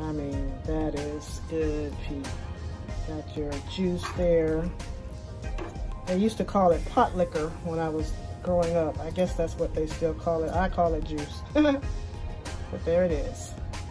I mean, that is good, Pete. Got your juice there. They used to call it pot liquor when I was growing up. I guess that's what they still call it. I call it juice. but there it is.